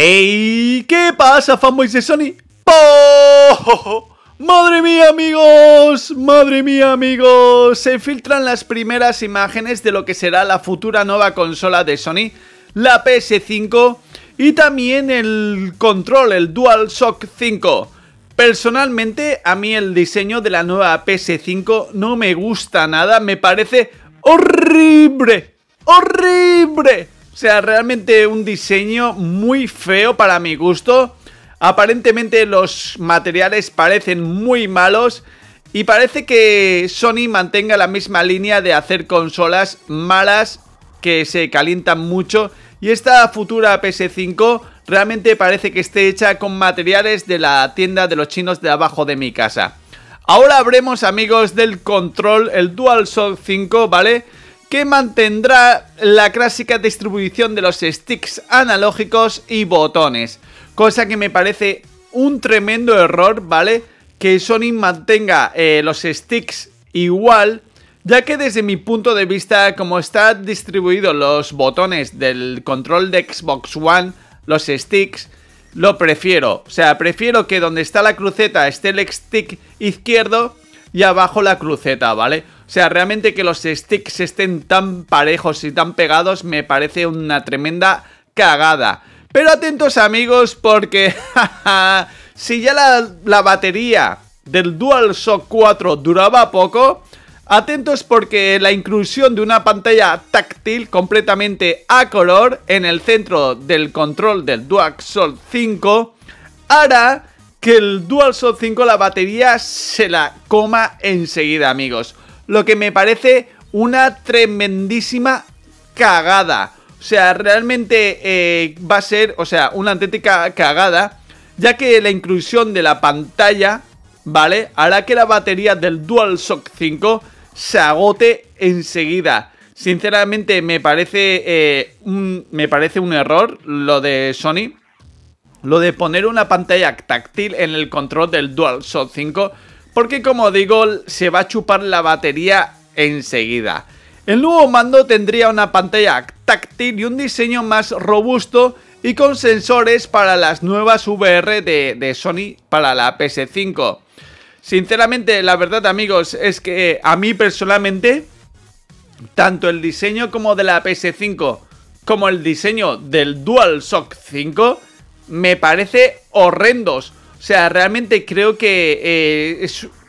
¡Ey! ¿Qué pasa, fanboys de Sony? ¡Oh! ¡Madre mía, amigos! ¡Madre mía, amigos! Se filtran las primeras imágenes de lo que será la futura nueva consola de Sony, la PS5, y también el control, el DualShock 5. Personalmente, a mí el diseño de la nueva PS5 no me gusta nada, me parece horrible, horrible. Sea, realmente un diseño muy feo para mi gusto. Aparentemente los materiales parecen muy malos y parece que Sony mantenga la misma línea de hacer consolas malas que se calientan mucho y esta futura PS5 realmente parece que esté hecha con materiales de la tienda de los chinos de abajo de mi casa. Ahora habremos amigos del control, el DualShock 5, ¿vale? Que mantendrá la clásica distribución de los sticks analógicos y botones. Cosa que me parece un tremendo error, ¿vale? Que Sony mantenga eh, los sticks igual ya que desde mi punto de vista, como están distribuidos los botones del control de Xbox One, los sticks, lo prefiero. O sea, prefiero que donde está la cruceta esté el stick izquierdo y abajo la cruceta, ¿vale? O sea, realmente que los sticks estén tan parejos y tan pegados me parece una tremenda cagada. Pero atentos amigos porque si ya la, la batería del DualShock 4 duraba poco, Atentos porque la inclusión de una pantalla táctil completamente a color en el centro del control del DualShock 5 hará que el DualShock 5 la batería se la coma enseguida, amigos. Lo que me parece una tremendísima cagada. O sea, realmente eh, va a ser, o sea, una auténtica cagada, ya que la inclusión de la pantalla, ¿vale? Hará que la batería del DualShock 5 se agote enseguida. Sinceramente me parece, eh, un, me parece un error lo de Sony. Lo de poner una pantalla táctil en el control del DualShock 5. Porque como digo, se va a chupar la batería enseguida. El nuevo mando tendría una pantalla táctil y un diseño más robusto y con sensores para las nuevas VR de, Sony para la PS5. Sinceramente, la verdad, amigos, es que a mí personalmente, tanto el diseño como de la PS5 como el diseño del DualShock 5 me parece horrendos. O sea, realmente creo que eh,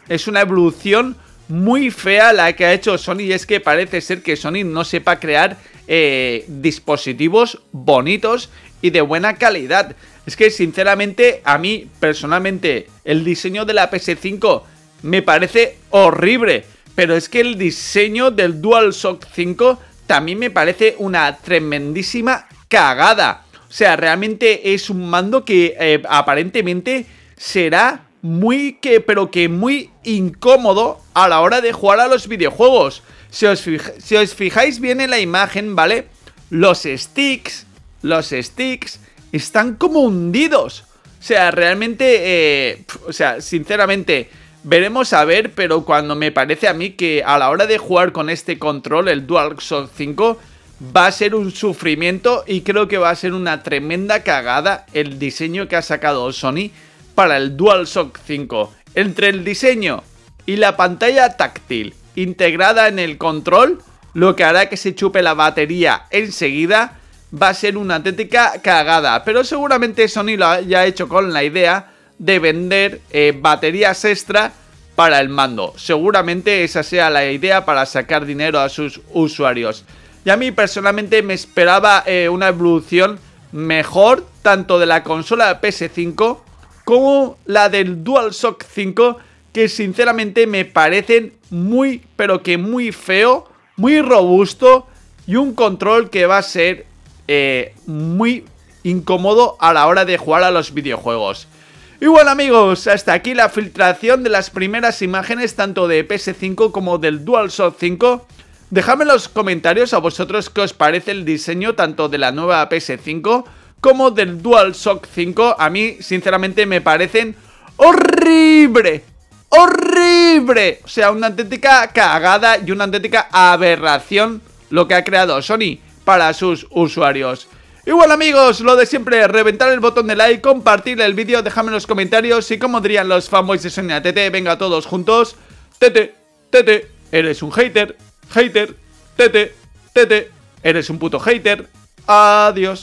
es, una evolución muy fea la que ha hecho Sony y es que parece ser que Sony no sepa crear eh, dispositivos bonitos y de buena calidad. Es que sinceramente a mí personalmente el diseño de la PS5 me parece horrible. Pero es que el diseño del DualShock 5 también me parece una tremendísima cagada. O sea, realmente es un mando que eh, aparentemente será muy que, pero que muy incómodo a la hora de jugar a los videojuegos. Si os, fijáis bien en la imagen, ¿vale? Los sticks, los sticks están como hundidos. O sea, realmente, eh, o sea, sinceramente, veremos a ver, pero cuando me parece a mí que a la hora de jugar con este control, el DualShock 5, va a ser un sufrimiento y creo que va a ser una tremenda cagada el diseño que ha sacado Sony para el DualShock 5. Entre el diseño y la pantalla táctil integrada en el control, lo que hará que se chupe la batería enseguida, va a ser una auténtica cagada. Pero seguramente Sony lo haya hecho con la idea de vender eh, baterías extra para el mando. Seguramente esa sea la idea para sacar dinero a sus usuarios. Y a mí personalmente me esperaba eh, una evolución mejor tanto de la consola PS5 como la del DualShock 5 que sinceramente me parecen muy pero que muy feo, muy robusto y un control que va a ser eh, muy incómodo a la hora de jugar a los videojuegos. Y bueno amigos, hasta aquí la filtración de las primeras imágenes tanto de PS5 como del DualShock 5. Dejadme en los comentarios a vosotros qué os parece el diseño tanto de la nueva PS5 como del DualShock 5. A mí sinceramente me parecen horrible, horrible. O sea, una auténtica cagada y una auténtica aberración lo que ha creado Sony para sus usuarios. Y bueno amigos, lo de siempre, reventar el botón de like, compartir el vídeo, dejadme en los comentarios y como dirían los fanboys de Sonia TT, venga todos juntos, Tete, Tete, eres un hater, hater, Tete, Tete, eres un puto hater, adiós.